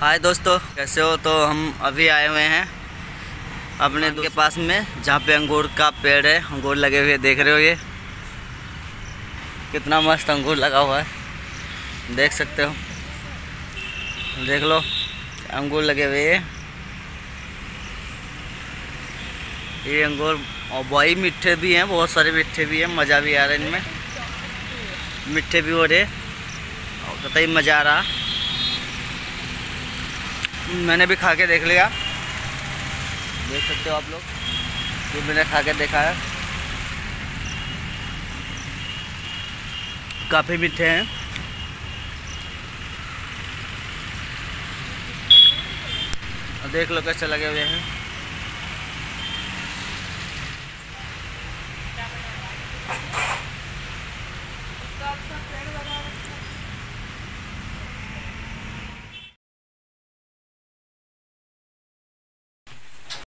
हाय दोस्तों, कैसे हो? तो हम अभी आए हुए हैं अपने के पास में, जहाँ पे अंगूर का पेड़ है। अंगूर लगे हुए, देख रहे हो ये? कितना मस्त अंगूर लगा हुआ है। देख सकते हो। देख लो, अंगूर लगे हुए ये। ये अंगूर, और वही मीठे भी हैं, बहुत सारे मीठे भी हैं, मज़ा भी आ रहा है इनमें। मीठे भी हो रहे। और कतई मज़ा आ रहा। मैंने भी खा के देख लिया। देख सकते हो आप लोग। ये मैंने खा के देखा है। काफ़ी मीठे हैं। देख लो कैसे लगे हुए हैं।